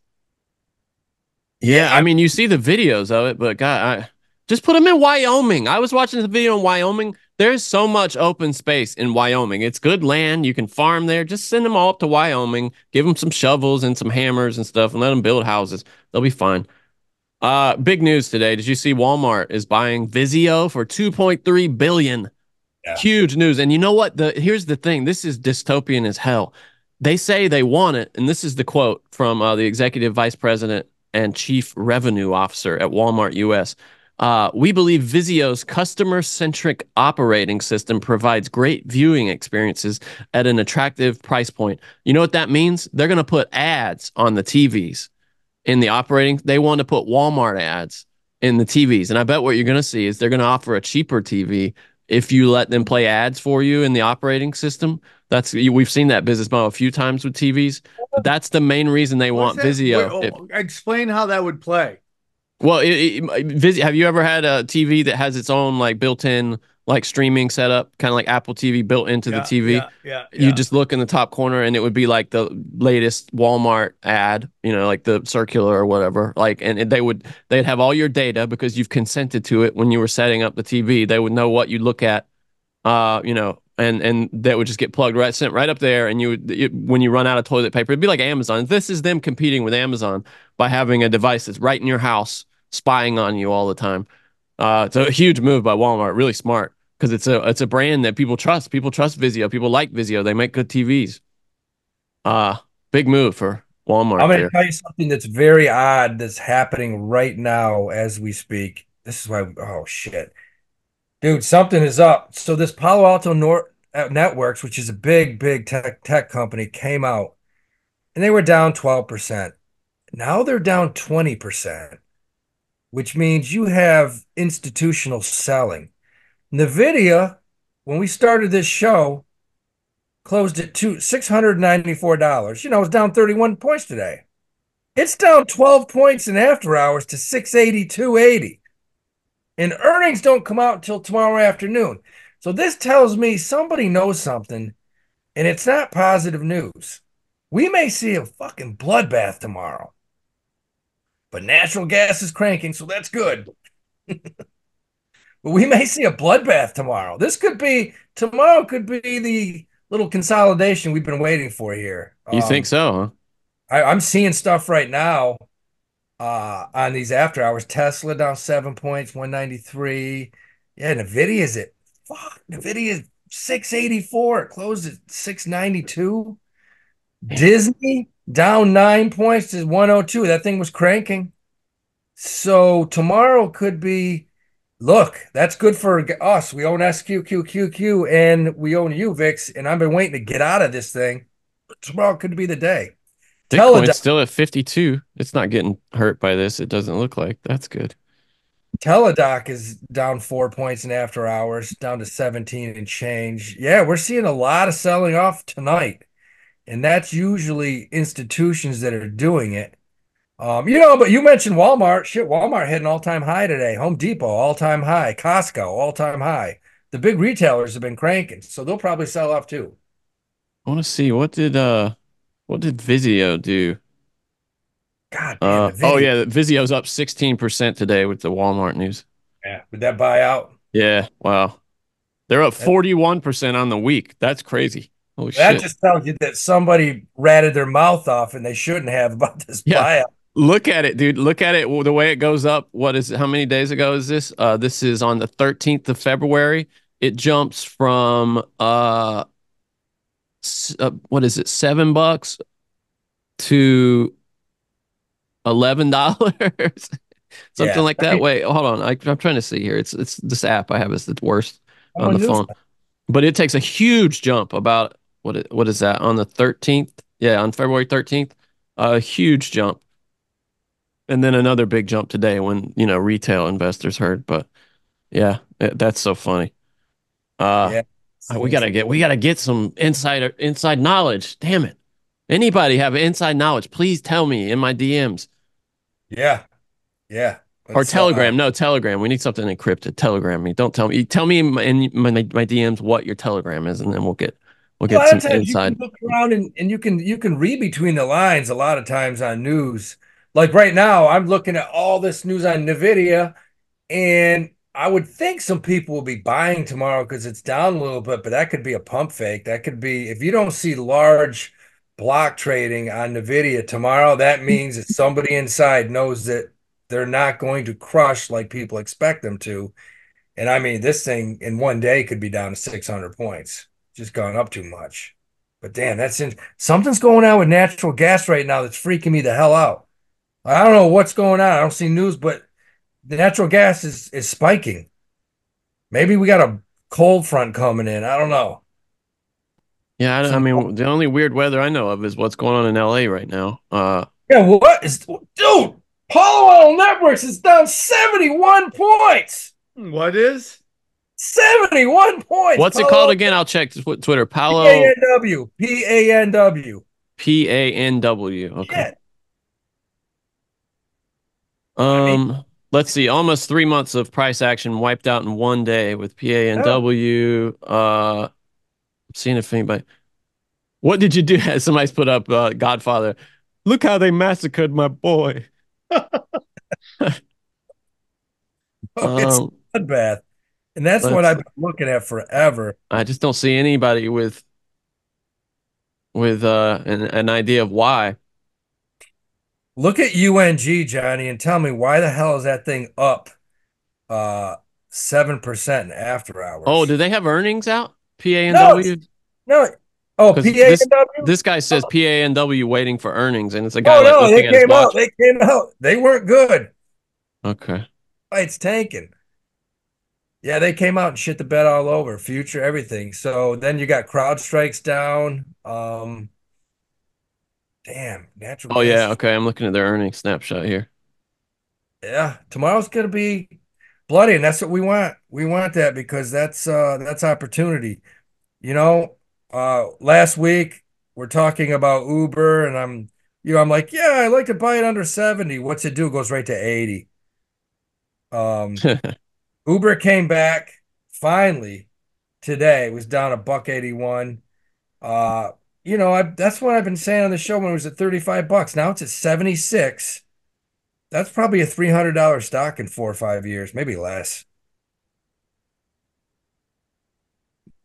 S2: Yeah, I mean, you see the videos of it, but God, I, just put them in Wyoming. I was watching the video in Wyoming. There's so much open space in Wyoming. It's good land. You can farm there. Just send them all up to Wyoming. Give them some shovels and some hammers and stuff, and let them build houses. They'll be fine. Uh, big news today. Did you see Walmart is buying Vizio for 2.3 billion? Yeah. Huge news. And you know what? The here's the thing. This is dystopian as hell. They say they want it, and this is the quote from uh, the executive vice president and chief revenue officer at Walmart US. Uh, we believe Vizio's customer centric operating system provides great viewing experiences at an attractive price point. You know what that means? They're going to put ads on the TVs in the operating. They want to put Walmart ads in the TVs. And I bet what you're going to see is they're going to offer a cheaper TV if you let them play ads for you in the operating system. That's we've seen that business model a few times with TVs. But that's the main reason they want Vizio. Wait,
S3: oh, explain how that would play.
S2: Well, it, it, Vizio, have you ever had a TV that has its own like built-in like streaming setup, kind of like Apple TV built into
S3: yeah,
S2: the TV.
S3: Yeah, yeah,
S2: yeah, You just look in the top corner and it would be like the latest Walmart ad, you know, like the circular or whatever. Like, and they would, they'd have all your data because you've consented to it when you were setting up the TV. They would know what you look at, uh, you know, and and that would just get plugged right sent right up there and you would it, when you run out of toilet paper it'd be like amazon this is them competing with amazon by having a device that's right in your house spying on you all the time uh, it's a huge move by walmart really smart because it's a it's a brand that people trust. People trust Vizio. People like Vizio. They make good TVs. Uh big move for Walmart.
S1: I'm going to tell you something that's very odd that's happening right now as we speak. This is why. Oh shit, dude, something is up. So this Palo Alto Nor- uh, Networks, which is a big, big tech tech company, came out, and they were down twelve percent. Now they're down twenty percent, which means you have institutional selling. NVIDIA, when we started this show, closed at two six hundred ninety four dollars. You know, it's down thirty one points today. It's down twelve points in after hours to six eighty two eighty. and earnings don't come out until tomorrow afternoon. So this tells me somebody knows something, and it's not positive news. We may see a fucking bloodbath tomorrow. But natural gas is cranking, so that's good. we may see a bloodbath tomorrow. This could be tomorrow could be the little consolidation we've been waiting for here.
S2: You um, think so, huh?
S1: I, I'm seeing stuff right now uh, on these after hours. Tesla down seven points, 193. Yeah, Nvidia's at fuck. Nvidia's 684. It closed at 692. Disney down nine points to 102. That thing was cranking. So tomorrow could be look, that's good for us. We own SQQQQ and we own you, VIX, and I've been waiting to get out of this thing. Tomorrow could be the day.
S2: Bitcoin's still at 52. It's not getting hurt by this. It doesn't look like. That's good.
S1: Teladoc is down four points in after hours, down to 17 and change. Yeah, we're seeing a lot of selling off tonight. And that's usually institutions that are doing it. Um, you know, but you mentioned Walmart. Shit, Walmart hit an all-time high today. Home Depot, all-time high. Costco, all-time high. The big retailers have been cranking, so they'll probably sell off too.
S2: I want to see what did uh what did Vizio do?
S1: God damn,
S2: uh, oh yeah, Vizio's up 16% today with the Walmart news.
S1: Yeah, with that buyout.
S2: Yeah, wow. They're up 41% on the week. That's crazy. Holy
S1: that
S2: shit.
S1: just tells you that somebody ratted their mouth off and they shouldn't have about this yeah. buyout.
S2: Look at it, dude. Look at it. The way it goes up. What is it? How many days ago is this? Uh, this is on the 13th of February. It jumps from uh, uh what is it? Seven bucks to eleven dollars, something yeah. like that. Wait, hold on. I, am trying to see here. It's it's this app I have is the worst on the phone, but it takes a huge jump. About what what is that on the 13th? Yeah, on February 13th, a huge jump and then another big jump today when you know retail investors heard. But yeah, it, that's so funny. Uh, yeah. we gotta get we gotta get some insider inside knowledge. Damn it! Anybody have inside knowledge? Please tell me in my DMs.
S1: Yeah, yeah.
S2: or Telegram. Uh, no, Telegram. We need something encrypted. Telegram me. Don't tell me. Tell me in my, in my, my DMs what your Telegram is, and then we'll get we'll get some inside.
S1: look around and, and you can you can read between the lines a lot of times on news like right now, I'm looking at all this news on Nvidia, and I would think some people will be buying tomorrow because it's down a little bit, but that could be a pump fake. That could be if you don't see large block trading on Nvidia tomorrow, that means that somebody inside knows that they're not going to crush like people expect them to. And I mean, this thing in one day could be down to 600 points, just gone up too much. But damn, that's in, something's going on with natural gas right now that's freaking me the hell out. I don't know what's going on. I don't see news, but the natural gas is is spiking. Maybe we got a cold front coming in. I don't know.
S2: Yeah, I, I mean, the only weird weather I know of is what's going on in LA right now. Uh,
S1: yeah, what is, dude? Palo Alto Networks is down seventy-one points.
S3: What is?
S1: 71 points.
S2: What's Palo it called again? I'll check Twitter. Palo.
S1: P A N W. P A N W.
S2: P A N W. Okay. Yeah. Um, let's see. Almost three months of price action wiped out in one day with PANW. Uh, seeing if anybody. What did you do? Somebody's put up uh, Godfather. Look how they massacred my boy.
S1: oh, it's um, bloodbath, and that's what I've been looking at forever.
S2: I just don't see anybody with with uh, an, an idea of why.
S1: Look at UNG, Johnny, and tell me why the hell is that thing up uh seven percent in after hours?
S2: Oh, do they have earnings out? pa PANW?
S1: No. no. Oh, PANW?
S2: This, this, guy says oh. PANW waiting for earnings, and it's a guy
S1: oh,
S2: like
S1: no, they came out. They came out. They weren't good.
S2: Okay.
S1: It's tanking. Yeah, they came out and shit the bed all over, future, everything. So then you got CrowdStrike's down. Um, Damn, natural.
S2: Oh gas. yeah, okay. I'm looking at their earnings snapshot here.
S1: Yeah, tomorrow's gonna be bloody, and that's what we want. We want that because that's uh that's opportunity. You know, uh last week we're talking about Uber, and I'm you know, I'm like, yeah, I like to buy it under 70. What's it do? It goes right to 80. Um Uber came back finally today. Was down a buck eighty one. Uh, you know, I, that's what I've been saying on the show when it was at thirty five bucks. Now it's at seventy six. That's probably a three hundred dollar stock in four or five years, maybe less.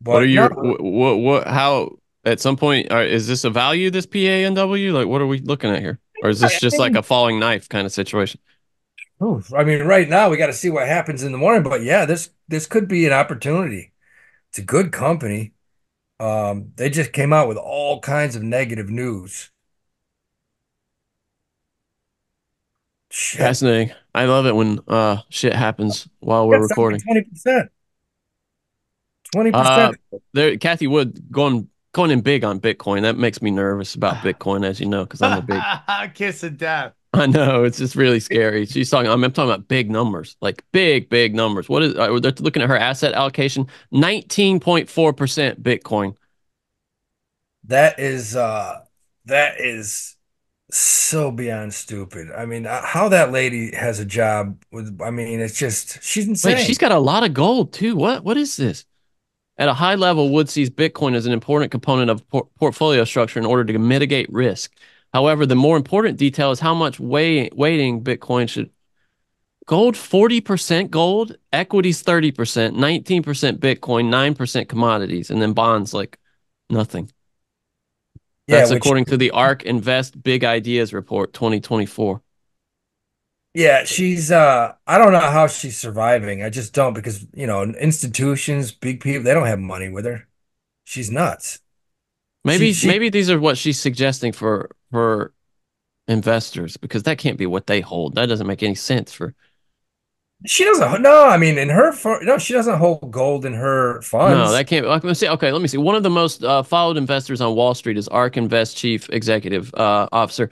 S2: But what are your no, what, what how at some point are, is this a value this PANW? Like what are we looking at here? Or is this just like a falling knife kind of situation?
S1: Oh, I mean, right now we got to see what happens in the morning, but yeah, this this could be an opportunity. It's a good company. Um, they just came out with all kinds of negative news.
S2: Shit. Fascinating. I love it when uh shit happens while we're recording.
S1: Twenty percent. Twenty percent.
S2: Uh, there, Cathie Wood going going in big on Bitcoin. That makes me nervous about Bitcoin, as you know, because I'm a big
S3: kiss of death.
S2: I know it's just really scary. She's talking. I'm, I'm, talking about big numbers, like big, big numbers. What is? Uh, they're looking at her asset allocation, 19.4 percent Bitcoin.
S1: That is, uh that is so beyond stupid. I mean, uh, how that lady has a job with. I mean, it's just she's insane. Wait,
S2: she's got a lot of gold too. What? What is this? At a high level, Wood sees Bitcoin as an important component of por- portfolio structure in order to mitigate risk. However, the more important detail is how much weigh- weighting Bitcoin should. Gold 40% gold, equities 30%, 19% Bitcoin, 9% commodities, and then bonds like nothing. Yeah, That's which, according to the ARK Invest Big Ideas Report 2024.
S1: Yeah, she's uh I don't know how she's surviving. I just don't because, you know, institutions, big people, they don't have money with her. She's nuts.
S2: Maybe she, she, maybe these are what she's suggesting for for investors because that can't be what they hold. That doesn't make any sense for
S1: she doesn't. No, I mean, in her, no, she doesn't hold gold in her funds.
S2: No, that can't. Let me see. Okay, let me see. One of the most uh, followed investors on Wall Street is ARK Invest Chief Executive uh, Officer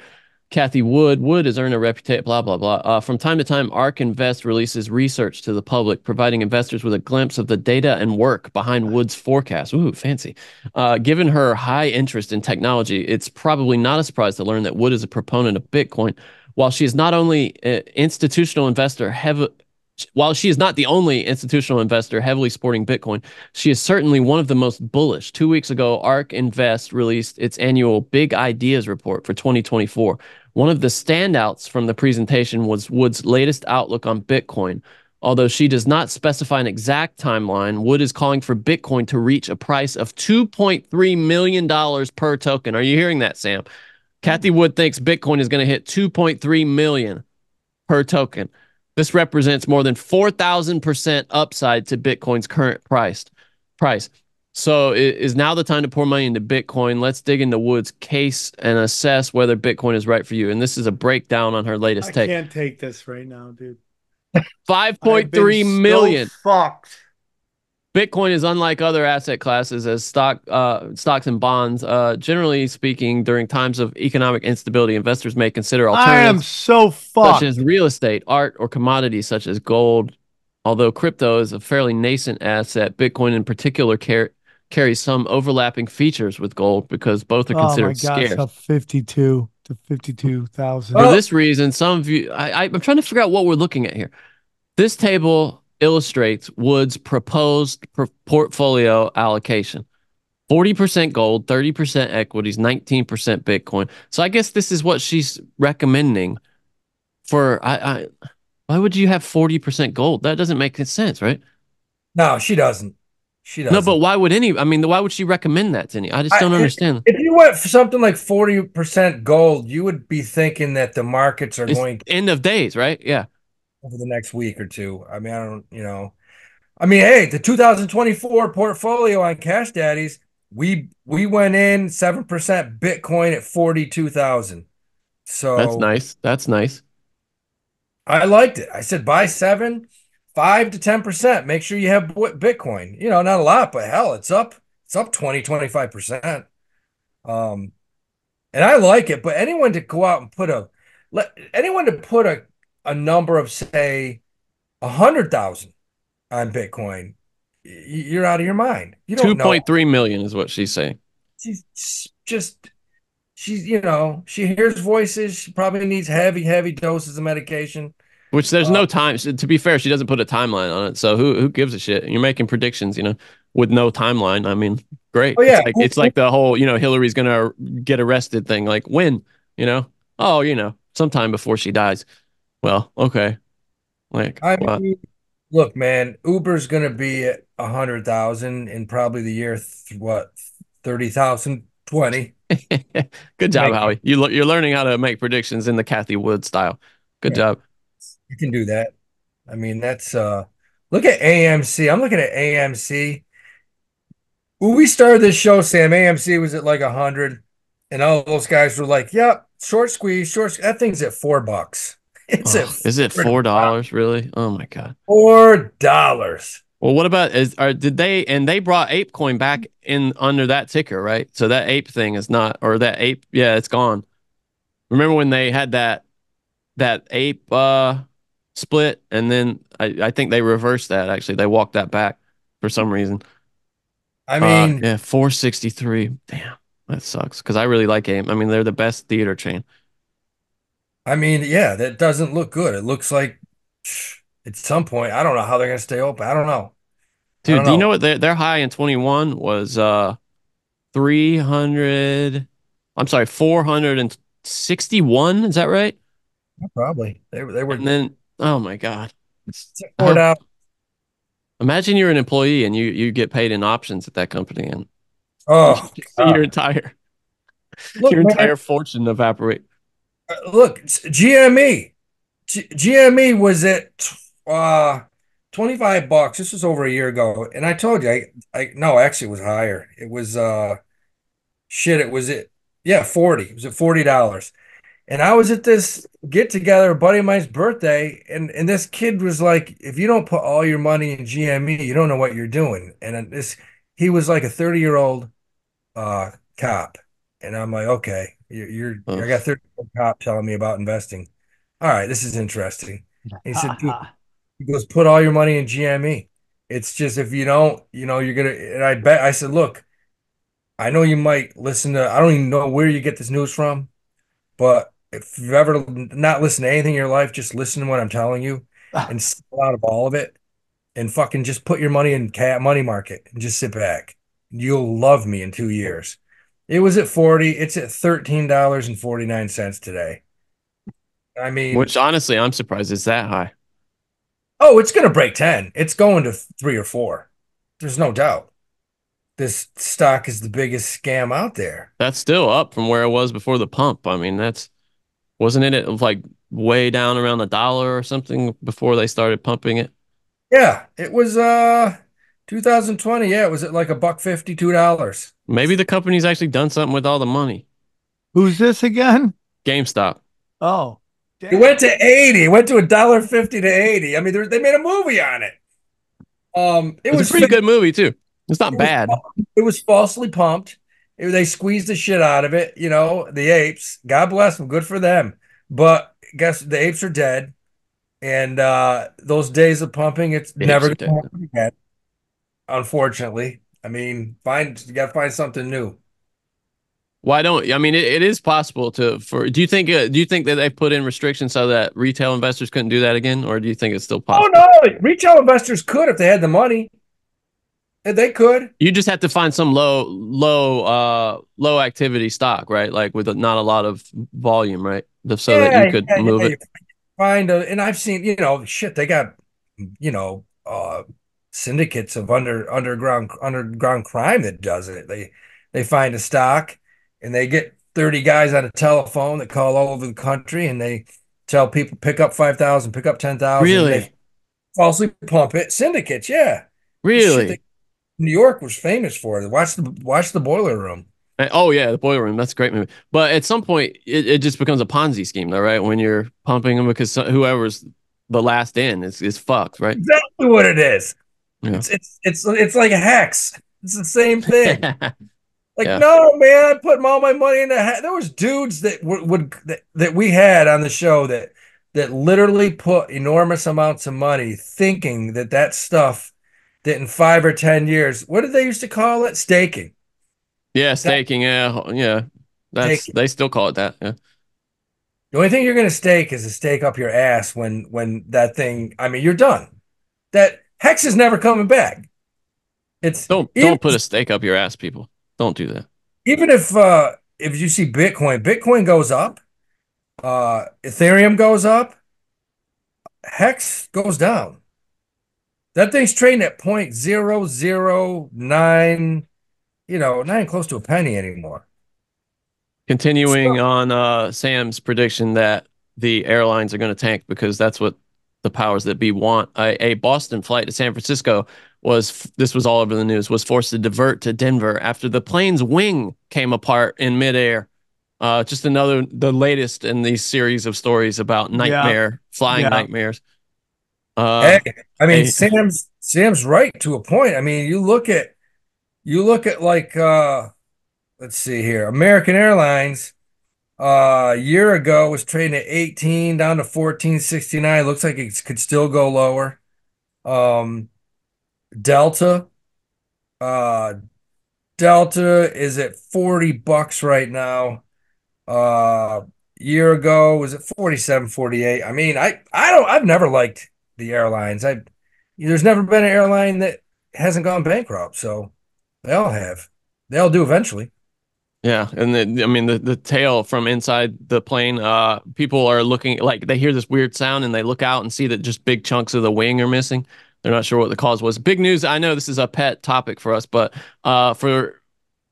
S2: Cathie Wood. Wood has earned a reputation, blah, blah, blah. Uh, from time to time, ARK Invest releases research to the public, providing investors with a glimpse of the data and work behind Wood's forecast. Ooh, fancy. Uh, given her high interest in technology, it's probably not a surprise to learn that Wood is a proponent of Bitcoin. While she is not only an institutional investor, heavy, while she is not the only institutional investor heavily sporting Bitcoin, she is certainly one of the most bullish. Two weeks ago, ARK Invest released its annual Big Ideas report for 2024. One of the standouts from the presentation was Wood's latest outlook on Bitcoin. Although she does not specify an exact timeline, Wood is calling for Bitcoin to reach a price of $2.3 million per token. Are you hearing that, Sam? Cathie Wood thinks Bitcoin is going to hit 2.3 million per token. This represents more than 4,000% upside to Bitcoin's current price. Price. So is now the time to pour money into Bitcoin. Let's dig into Wood's case and assess whether Bitcoin is right for you. And this is a breakdown on her latest
S3: I
S2: take.
S3: I can't take this right now, dude.
S2: 5.3 million.
S3: So fucked.
S2: Bitcoin is unlike other asset classes as stock uh, stocks and bonds. Uh, generally speaking, during times of economic instability, investors may consider alternatives. I
S3: am so fucked.
S2: Such as real estate, art, or commodities such as gold. Although crypto is a fairly nascent asset, Bitcoin in particular car- carries some overlapping features with gold because both are considered oh my
S3: God, scarce. Fifty-two to fifty-two thousand.
S2: For this reason, some of you, I, I'm trying to figure out what we're looking at here. This table illustrates Wood's proposed portfolio allocation 40% gold, 30% equities, 19% Bitcoin. So I guess this is what she's recommending for. I, I why would you have 40% gold? That doesn't make sense, right?
S1: No, she doesn't. She doesn't.
S2: No, but why would any? I mean, why would she recommend that to any? I just don't I, understand.
S1: If you went for something like 40% gold, you would be thinking that the markets are
S2: it's
S1: going
S2: end of days, right? Yeah
S1: over the next week or two. I mean, I don't, you know, I mean, hey, the 2024 portfolio on Cash Daddies, we we went in seven percent Bitcoin at forty two thousand. So
S2: that's nice. That's nice.
S1: I liked it. I said buy seven, five to ten percent. Make sure you have Bitcoin. You know, not a lot, but hell, it's up. It's up 20, 25 percent. Um, and I like it. But anyone to go out and put a let anyone to put a a number of say a hundred thousand on Bitcoin, you're out of your mind. You
S2: don't 2.3 million is what she's saying.
S1: She's just she's you know she hears voices. She probably needs heavy, heavy doses of medication.
S2: Which there's
S1: Uh,
S2: no time. To be fair, she doesn't put a timeline on it. So who who gives a shit? You're making predictions, you know, with no timeline. I mean, great.
S1: Oh, yeah.
S2: It's like, it's like the whole, you know, Hillary's gonna get arrested thing. Like when, you know? Oh, you know, sometime before she dies. Well, okay. Like
S1: I
S2: what?
S1: mean, look, man, Uber's gonna be at a hundred thousand in probably the year th- what thirty thousand twenty.
S2: Good job,
S1: Make-
S2: Howie. You lo- you're learning how to make predictions in the Cathie Wood style. Good
S1: Yeah.
S2: job.
S1: You can do that. I mean, that's uh look at AMC. I'm looking at AMC. When we started this show, Sam, AMC was at like a hundred, and all those guys were like, Yep, short squeeze, short that thing's at four bucks. It's
S2: Oh, is it four dollars really? Oh my god.
S1: four dollars.
S2: Well, what about is are did they and they brought ApeCoin back in under that ticker, right? So that ape thing is not or that ape, yeah, it's gone. Remember when they had that that ape uh split and then I, I think they reversed that actually. They walked that back for some reason.
S1: I
S2: Uh,
S1: mean,
S2: yeah, 463. Damn, that sucks. Because I really like AIM. I mean, they're the best theater chain.
S1: I mean, yeah, that doesn't look good. It looks like at some point, I don't know how they're gonna stay open. I don't know.
S2: Dude,
S1: don't
S2: do you
S1: know.
S2: what their their high in 21 was uh 300 I'm sorry, 461, is that right?
S1: Probably. They, were- they were
S2: And then oh my god.
S1: four dollars.
S2: Imagine you're an employee and you you get paid in options at that company and
S1: Oh,
S2: your entire
S1: look,
S2: your
S1: man,
S2: entire fortune evaporate.
S1: Uh, look, GME. G- GME was at uh 25 bucks. This was over a year ago. And I told you, I, I no, actually it was higher. It was uh shit, it was it yeah, 40. It was at $40. And I was at this get together, a buddy of mine's birthday, and and this kid was like, if you don't put all your money in GME, you don't know what you're doing. And this he was like a 30 year old uh cop. And I'm like, okay, you're, you're I got 30 cop telling me about investing. All right, this is interesting. And he said, he goes, put all your money in GME. It's just if you don't, you know, you're gonna. And I bet I said, look, I know you might listen to. I don't even know where you get this news from, but if you've ever not listened to anything in your life, just listen to what I'm telling you and sell out of all of it, and fucking just put your money in cat money market and just sit back. You'll love me in two years. It was at 40. It's at $13.49 today. I mean,
S2: Which honestly, I'm surprised it's that high.
S1: Oh, it's going to break 10. It's going to three or four. There's no doubt. This stock is the biggest scam out there.
S2: That's still up from where it was before the pump. I mean, that's wasn't it like way down around a dollar or something before they started pumping it?
S1: Yeah, it was uh 2020. Yeah, was it like a buck fifty, two dollars.
S2: Maybe the company's actually done something with all the money.
S3: Who's this again?
S2: GameStop.
S3: Oh,
S1: It went to 80. It went to a dollar fifty to 80. I mean, they made a movie on it. Um, it
S2: It was,
S1: was
S2: a pretty
S1: fa-
S2: good movie too. It's not
S1: It was
S2: bad.
S1: It was falsely pumped. It- they squeezed the shit out of it. You know, the apes. God bless them. Good for them. But guess the apes are dead, and uh, those days of pumping, it's
S2: The
S1: never going to happen again. Unfortunately, I mean, find you got to find something new.
S2: Why don't I mean it, it is possible to for do you think uh, do you think that they put in restrictions so that retail investors couldn't do that again or do you think it's still possible?
S1: Oh
S2: possible?
S1: no, retail investors could if they had the money. They could.
S2: You just have to find some low low uh low activity stock, right? Like with not a lot of volume, right? So that you could
S1: yeah,
S2: move
S1: yeah,
S2: it.
S1: Find a, and I've seen, you know, shit, they got, you know, uh syndicates of under underground underground crime that does it. They they find a stock and they get 30 guys on a telephone that call all over the country and they tell people pick up 5,000, pick up 10,000.
S2: Really?
S1: Falsely pump it. Syndicates, yeah.
S2: Really?
S1: New York was famous for it. Watch the watch the boiler room.
S2: Uh, Oh yeah, the boiler room. That's a great movie. But at some point, it, it just becomes a Ponzi scheme, though, right? When you're pumping them because whoever's the last in is is fucked, right?
S1: Exactly what it is.
S2: Yeah.
S1: It's it's it's it's like a hex. It's the same thing. Like,
S2: Yeah.
S1: no, man, I put all my money in the hat. There was dudes that would, would that, that we had on the show that that literally put enormous amounts of money, thinking that that stuff that in five or ten years, what did they used to call it? Staking.
S2: yeah, staking. Yeah, yeah. That's
S1: Staking.
S2: they still call it that. Yeah.
S1: The only thing you're going to stake is a stake up your ass when when that thing. I mean, you're done. That hex is never coming back. It's
S2: don't
S1: even,
S2: don't put a stake up your ass, people. Don't do that.
S1: Even if uh if you see Bitcoin, Bitcoin goes up, uh Ethereum goes up, Hex goes down. That thing's trading at point zero zero nine, you know, not even close to a penny anymore.
S2: Continuing so, on uh, Sam's prediction that the airlines are going to tank because that's what the powers that be want. A, a, Boston flight to San Francisco was this was all over the news was forced to divert to Denver after the plane's wing came apart in midair. Uh, just another the latest in these series of stories about nightmare yeah. flying yeah. nightmares.
S1: Uh, hey, I mean, hey. Sam's Sam's right to a point. I mean, you look at you look at like uh, let's see here, American Airlines. Uh, a year ago was trading at 18 down to 1469. Looks like it could still go lower. Um, Delta, uh, Delta is at 40 bucks right now. Uh, year ago was at 47, 48. I mean, I, I don't, I've never liked the airlines. I there's never been an airline that hasn't gone bankrupt, so they all have. They all do eventually.
S2: Yeah, and the, I mean the the tail from inside the plane. Uh, people are looking like they hear this weird sound and they look out and see that just big chunks of the wing are missing. They're not sure what the cause was. Big news. I know this is a pet topic for us, but uh, for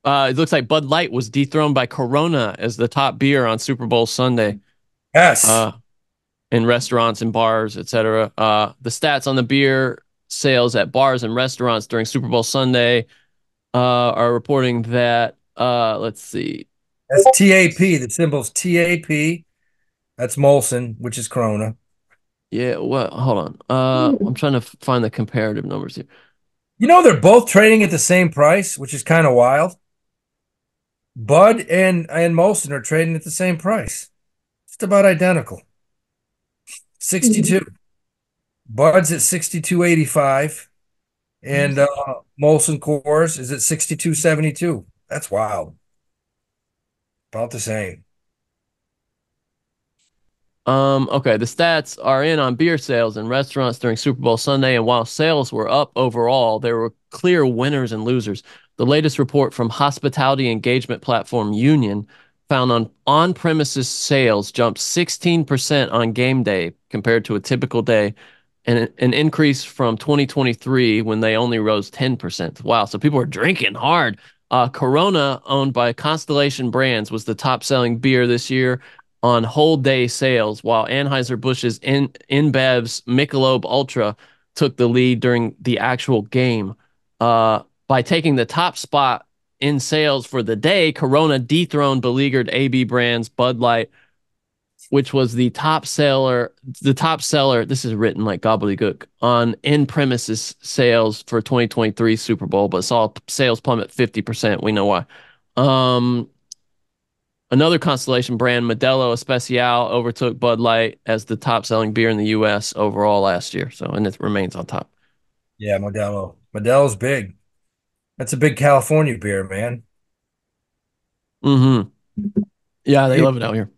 S2: uh, it looks like Bud Light was dethroned by Corona as the top beer on Super Bowl Sunday.
S1: Yes.
S2: Uh, in restaurants and bars, etc. Uh, the stats on the beer sales at bars and restaurants during Super Bowl Sunday uh, are reporting that. Uh, let's see.
S1: That's TAP. The symbol's TAP. That's Molson, which is Corona.
S2: Yeah. Well, hold on. Uh, I'm trying to find the comparative numbers here.
S1: You know, they're both trading at the same price, which is kind of wild. Bud and and Molson are trading at the same price. Just about identical. 62. Mm-hmm. Bud's at 62.85. And uh, Molson Coors is at 62.72. That's wild. About the same.
S2: Um, okay, the stats are in on beer sales in restaurants during Super Bowl Sunday, and while sales were up overall, there were clear winners and losers. The latest report from hospitality engagement platform Union found on on premises sales jumped 16% on game day compared to a typical day and an increase from 2023 when they only rose 10%. Wow. So people are drinking hard. Uh, Corona, owned by Constellation Brands, was the top selling beer this year on whole day sales, while Anheuser-Busch's In- InBev's Michelob Ultra took the lead during the actual game. Uh, by taking the top spot in sales for the day, Corona dethroned beleaguered AB brands Bud Light, which was the top seller. The top seller. This is written like gobbledygook on in-premises sales for 2023 Super Bowl, but saw sales plummet 50%. We know why. Um, another Constellation brand, Modelo Especial, overtook Bud Light as the top-selling beer in the U.S. overall last year. So, and it remains on top.
S1: Yeah, Modelo. Modelo's big. That's a big California beer, man.
S2: Mm-hmm. Yeah, they love it out here.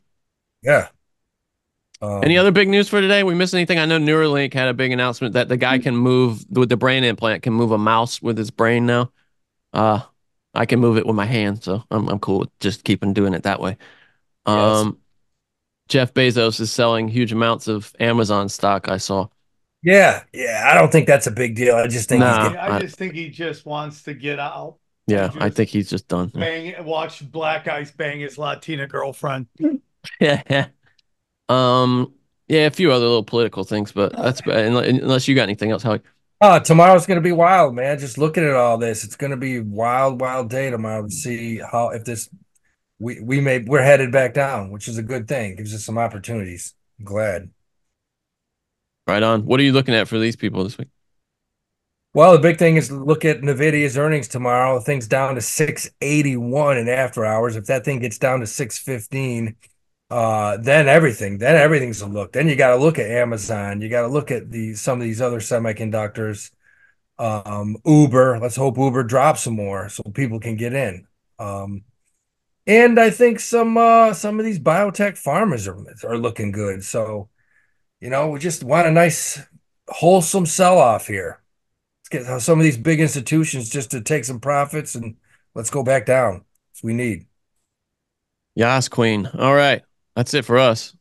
S1: Yeah.
S2: Um, Any other big news for today? We missed anything? I know Neuralink had a big announcement that the guy can move with the brain implant can move a mouse with his brain now. Uh, I can move it with my hand, so I'm I'm cool with just keeping doing it that way. Um, yes. Jeff Bezos is selling huge amounts of Amazon stock. I saw.
S1: Yeah, yeah. I don't think that's a big deal. I just think
S3: nah, getting- I just think he just wants to get out.
S2: Yeah, I think he's just done.
S3: Bang, watch Black Ice bang his Latina girlfriend.
S2: yeah. Um. Yeah, a few other little political things, but that's unless you got anything else, Howie.
S1: Uh, tomorrow's gonna be wild, man. Just looking at all this, it's gonna be wild, wild day tomorrow to see how if this we we may we're headed back down, which is a good thing. Gives us some opportunities. I'm glad.
S2: Right on. What are you looking at for these people this week?
S1: Well, the big thing is look at Nvidia's earnings tomorrow. Thing's down to 681 in after hours. If that thing gets down to 615, uh, then everything, then everything's a look. Then you got to look at Amazon. You got to look at the some of these other semiconductors. Um, Uber. Let's hope Uber drops some more so people can get in. Um, and I think some uh, some of these biotech farmers are are looking good. So, you know, we just want a nice, wholesome sell off here. Let's get some of these big institutions just to take some profits and let's go back down. We need.
S2: Yas, Queen. All right, that's it for us.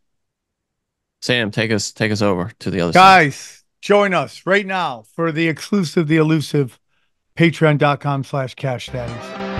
S2: Sam, take us take us over to the other
S3: Guys,
S2: side.
S3: join us right now for the exclusive, the elusive patreon.com slash cash daddies.